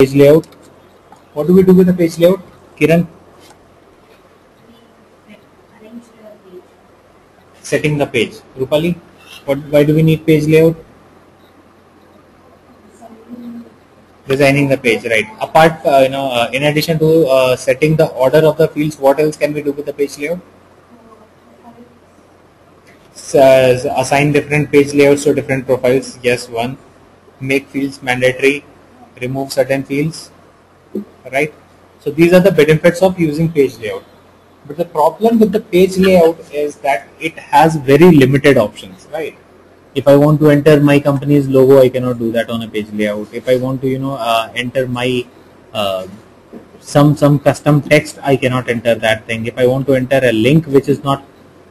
page layout. What do we do with the page layout? Kiran? Setting the page. Rupali, what, why do we need page layout? Designing the page, right. Apart, uh, you know, uh, in addition to uh, setting the order of the fields, what else can we do with the page layout? So, assign different page layouts to different profiles. Yes, one. Make fields mandatory. Remove certain fields. Right. So these are the benefits of using page layout. But the problem with the page layout is that it has very limited options, right? If I want to enter my company's logo, I cannot do that on a page layout. If I want to, you know, uh, enter my uh, some some custom text, I cannot enter that thing. If I want to enter a link which is not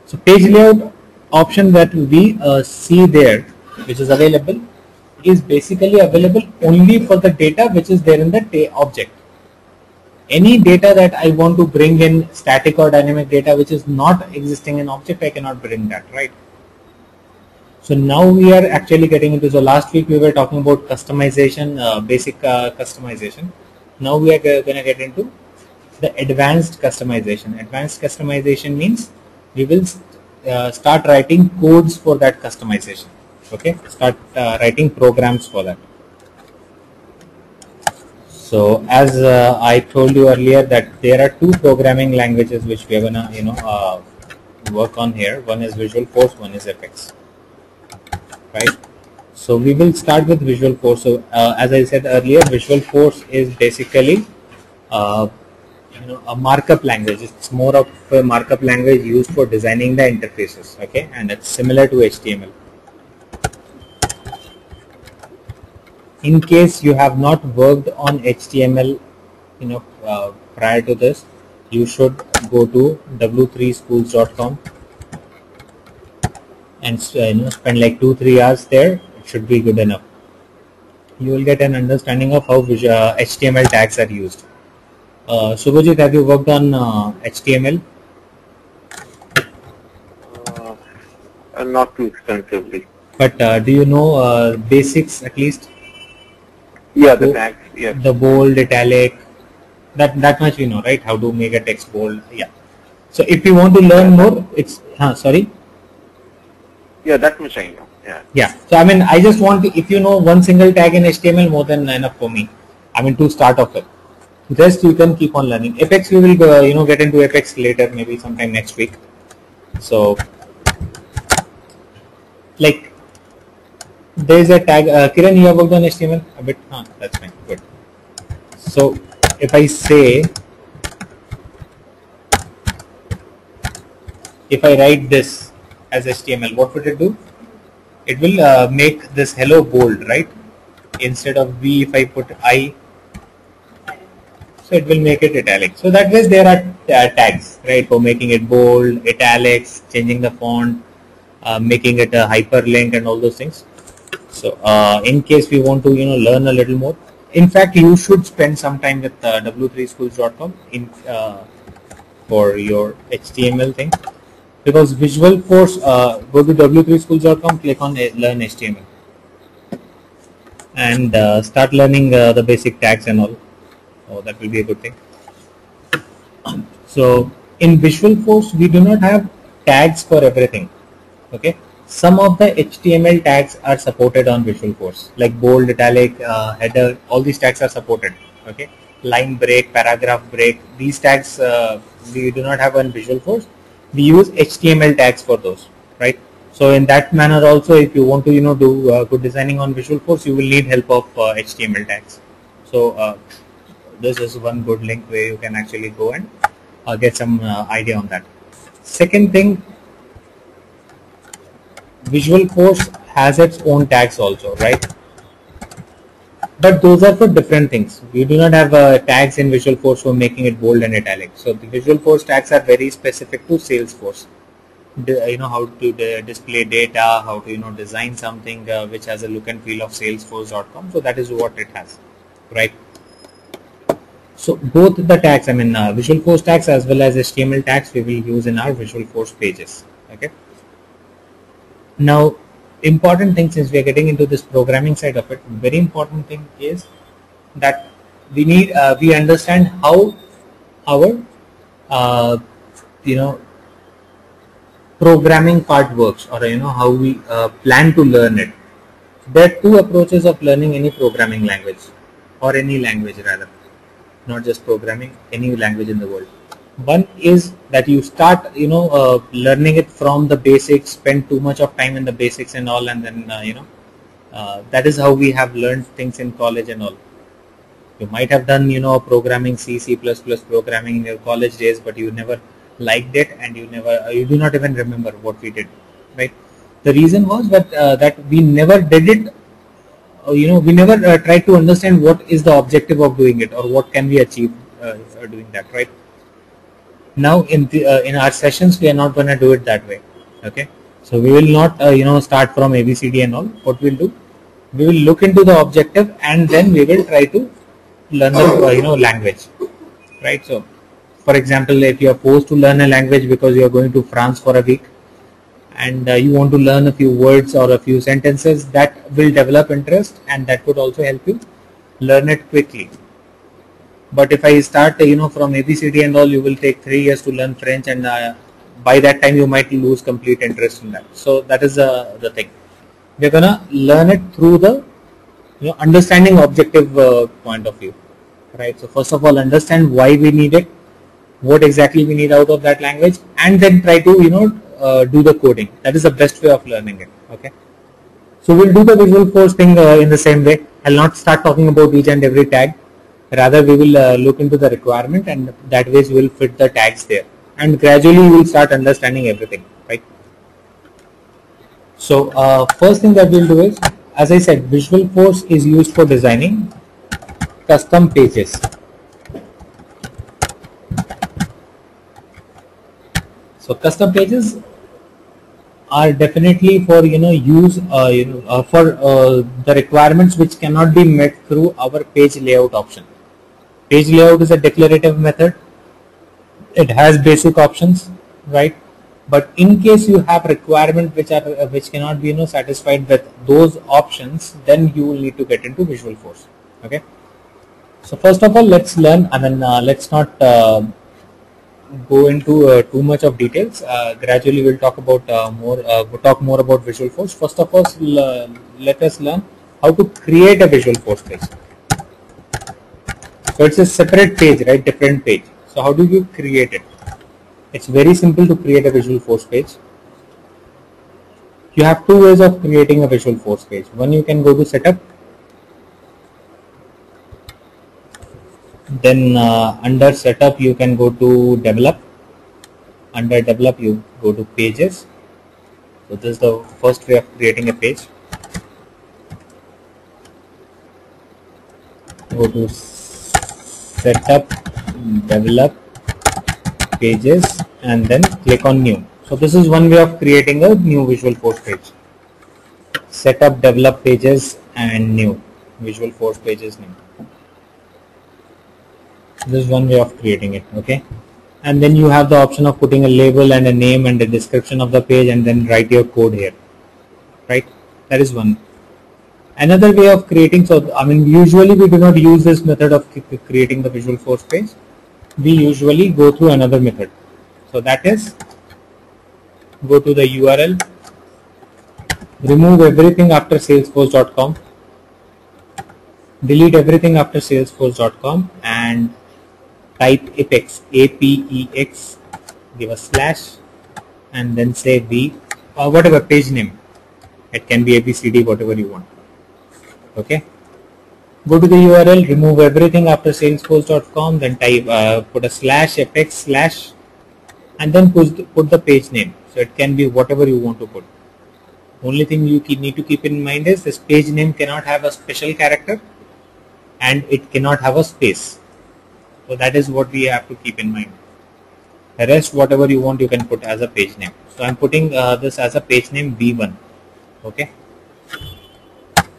so page layout option that we uh, see there, which is available, is basically available only for the data which is there in the object any data that I want to bring in static or dynamic data which is not existing in object, I cannot bring that, right? So now we are actually getting into, so last week we were talking about customization, uh, basic uh, customization. Now we are going to get into the advanced customization. Advanced customization means we will uh, start writing codes for that customization. Okay, start uh, writing programs for that. So as uh, I told you earlier that there are two programming languages which we are gonna you know uh, work on here. One is Visualforce, one is Apex. Right. So we will start with Visualforce. So uh, as I said earlier, Visualforce is basically uh, you know a markup language. It's more of a markup language used for designing the interfaces. Okay, and it's similar to HTML. In case you have not worked on HTML you know uh, prior to this you should go to w3schools.com and uh, you know spend like two three hours there. It should be good enough. You will get an understanding of how uh, HTML tags are used. Uh, Subhajit have you worked on uh, HTML uh, not too extensively. But uh, do you know uh, basics at least yeah, the tags. Yeah. The bold, italic. That that much we know, right? How to make a text bold. Yeah. So if you want to learn more, it's huh, sorry. Yeah, that much I know. Yeah. Yeah. So I mean, I just want to, if you know one single tag in HTML, more than enough for me. I mean, to start off with. Rest you can keep on learning. Apex we will go, uh, you know get into Apex later, maybe sometime next week. So, like there is a tag uh, Kiran you have worked on HTML a bit huh, that's fine good. So if I say if I write this as HTML what would it do? It will uh, make this hello bold right? Instead of V if I put I so it will make it italic. So that way there are uh, tags right? For making it bold italics changing the font uh, making it a hyperlink and all those things so uh, in case we want to you know learn a little more, in fact you should spend some time with uh, w3schools.com in uh, for your HTML thing because Visualforce uh, go to w3schools.com, click on learn HTML and uh, start learning uh, the basic tags and all. Oh, that will be a good thing. So in Visualforce we do not have tags for everything. Okay some of the HTML tags are supported on Visualforce, like bold, italic, uh, header, all these tags are supported. Okay, line break, paragraph break, these tags uh, we do not have on Visualforce. We use HTML tags for those, right? So in that manner also, if you want to, you know, do uh, good designing on Visualforce, you will need help of HTML uh, tags. So uh, this is one good link where you can actually go and uh, get some idea on that. Second thing Visualforce has its own tags also, right? But those are for different things. We do not have uh, tags in Visualforce for making it bold and italic. So the Visualforce tags are very specific to Salesforce. you know how to display data, how to you know design something uh, which has a look and feel of Salesforce.com. So that is what it has, right? So both the tags, I mean uh, Visualforce tags as well as HTML tags, we will use in our Visual Force pages. Okay. Now, important thing since we are getting into this programming side of it, very important thing is that we need uh, we understand how our uh, you know programming part works or you know how we uh, plan to learn it. There are two approaches of learning any programming language or any language rather. Not just programming any language in the world one is that you start you know uh, learning it from the basics spend too much of time in the basics and all and then uh, you know uh, that is how we have learned things in college and all. You might have done you know programming c c++ programming in your college days but you never liked it and you never uh, you do not even remember what we did right? The reason was that uh, that we never did it uh, you know we never tried to understand what is the objective of doing it or what can we achieve doing that right now in the uh, in our sessions we are not going to do it that way okay? So we will not uh, you know start from abcd and all. What we'll do we will look into the objective and then we will try to learn the uh, you know language right? So for example if you are forced to learn a language because you are going to france for a week and uh, you want to learn a few words or a few sentences that will develop interest and that could also help you learn it quickly but if I start, you know, from ABCD and all, you will take three years to learn French, and uh, by that time you might lose complete interest in that. So that is uh, the thing. We're gonna learn it through the, you know, understanding objective uh, point of view, right? So first of all, understand why we need it, what exactly we need out of that language, and then try to, you know, uh, do the coding. That is the best way of learning it. Okay. So we'll do the Visualforce thing uh, in the same way. I'll not start talking about each and every tag rather we will uh, look into the requirement and that way we will fit the tags there. And gradually we will start understanding everything right? So uh, first thing that we'll do is as I said Visualforce is used for designing custom pages. So custom pages are definitely for you know use uh, you know uh, for uh, the requirements which cannot be met through our page layout option Page layout is a declarative method. It has basic options, right? But in case you have requirement which are uh, which cannot be you know satisfied with those options, then you will need to get into Visualforce. Okay. So first of all, let's learn. I mean, uh, let's not uh, go into uh, too much of details. Uh, gradually, we'll talk about uh, more. we'll talk more about Visualforce. First of all, let us learn how to create a Visualforce page. So it's a separate page, right? Different page. So how do you create it? It's very simple to create a Visualforce page. You have two ways of creating a Visualforce page. One you can go to setup. Then uh, under setup you can go to develop. Under develop you go to pages. So this is the first way of creating a page. Go to setup develop pages and then click on new. So this is one way of creating a new Visualforce page setup develop pages and new Visualforce pages new this is one way of creating it okay? And then you have the option of putting a label and a name and a description of the page and then write your code here right? That is one Another way of creating, so I mean usually we do not use this method of creating the Visualforce page. We usually go through another method. So that is go to the URL, remove everything after salesforce.com, delete everything after salesforce.com and type apex, A-P-E-X, give a slash and then say v or uh, whatever page name. It can be ABCD, whatever you want okay. Go to the url remove everything after salesforce.com then type uh, put a slash apex slash and then put the, put the page name. So it can be whatever you want to put. Only thing you need to keep in mind is this page name cannot have a special character and it cannot have a space. So that is what we have to keep in mind. The rest whatever you want you can put as a page name. So i'm putting uh, this as a page name v1 okay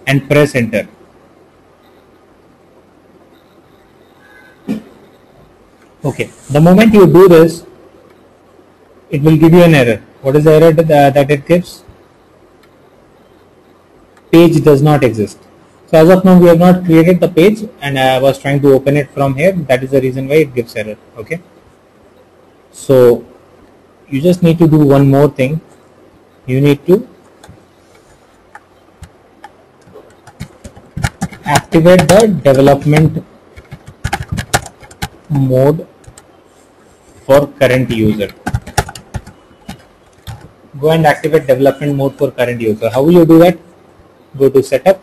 and press enter. Okay, the moment you do this, it will give you an error. What is the error uh, that it gives? Page does not exist. So as of now, we have not created the page and I was trying to open it from here. That is the reason why it gives error. Okay. So you just need to do one more thing. You need to activate the development mode for current user. Go and activate development mode for current user. How will you do that? Go to setup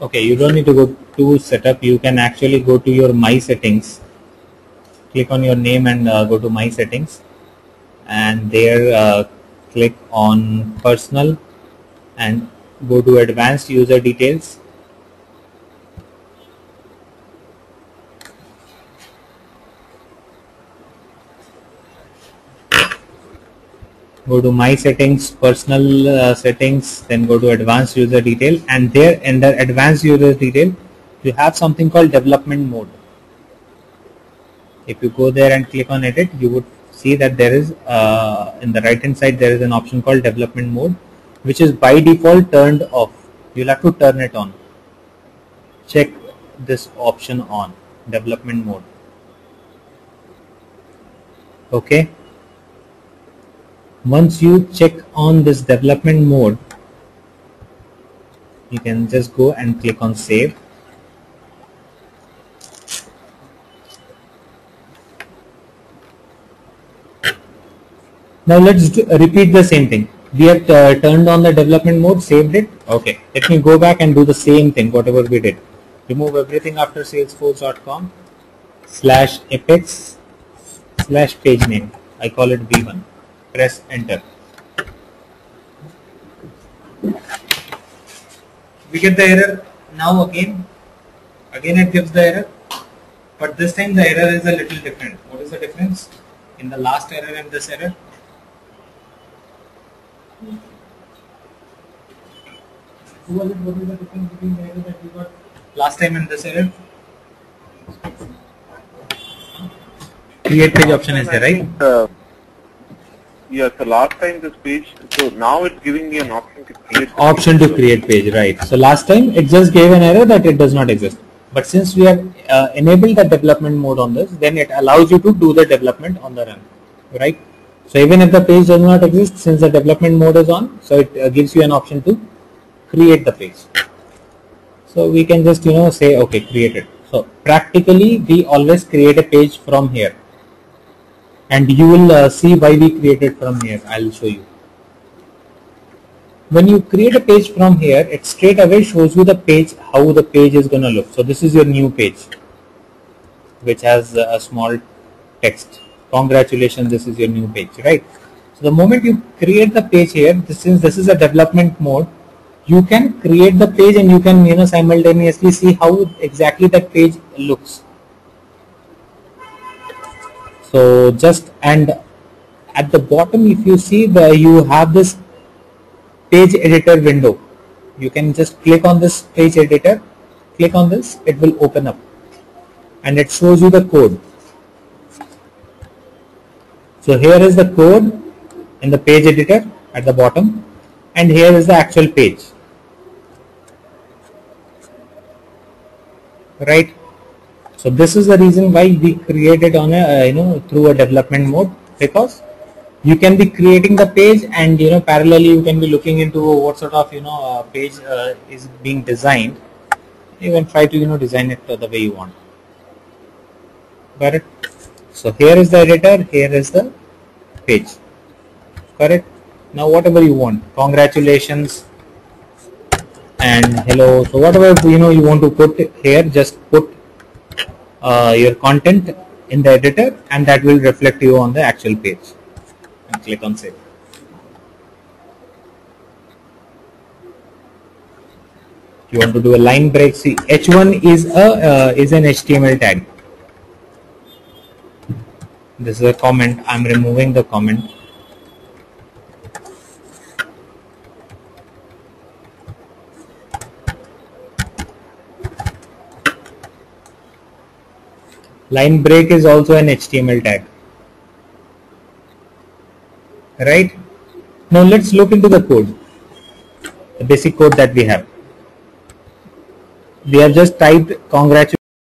okay you don't need to go to setup you can actually go to your my settings click on your name and uh, go to my settings and there uh, click on personal and go to advanced user details. Go to my settings personal uh, settings then go to advanced user detail and there under advanced user detail you have something called development mode. If you go there and click on edit you would see that there is uh, in the right hand side there is an option called development mode which is by default turned off. You'll have to turn it on. Check this option on development mode. Okay? Once you check on this development mode you can just go and click on save now let's repeat the same thing we have uh, turned on the development mode saved it okay let me go back and do the same thing whatever we did remove everything after salesforce.com slash apex slash page name i call it v1 press enter. We get the error now again. Again it gives the error. But this time the error is a little different. What is the difference in the last error and this error? Who was it? What is the difference between the error that we got last time and this error? Create page option is there, right? Uh, yeah, so last time this page, so now it's giving me an option to create. Option to create page, right. So last time it just gave an error that it does not exist. But since we have uh, enabled the development mode on this, then it allows you to do the development on the run, right? So even if the page does not exist, since the development mode is on, so it uh, gives you an option to create the page. So we can just, you know, say, okay, created. So practically we always create a page from here. And you will uh, see why we created from here. I'll show you. When you create a page from here it straight away shows you the page how the page is gonna look. So this is your new page which has a small text. Congratulations this is your new page right? So the moment you create the page here since this is a development mode you can create the page and you can you know simultaneously see how exactly that page looks. So just and at the bottom if you see the you have this page editor window. You can just click on this page editor. Click on this it will open up. And it shows you the code. So here is the code in the page editor at the bottom. And here is the actual page right so this is the reason why we created on a uh, you know through a development mode because you can be creating the page and you know parallelly you can be looking into what sort of you know uh, page uh, is being designed. You can try to you know design it the way you want. It? So here is the editor. Here is the page. Correct? Now whatever you want. Congratulations and hello. So whatever you know you want to put here, just put uh, your content in the editor and that will reflect you on the actual page and click on save. you want to do a line break see h1 is a uh, is an html tag this is a comment i'm removing the comment line break is also an HTML tag. Right? Now let's look into the code. The basic code that we have. We have just typed congratulations.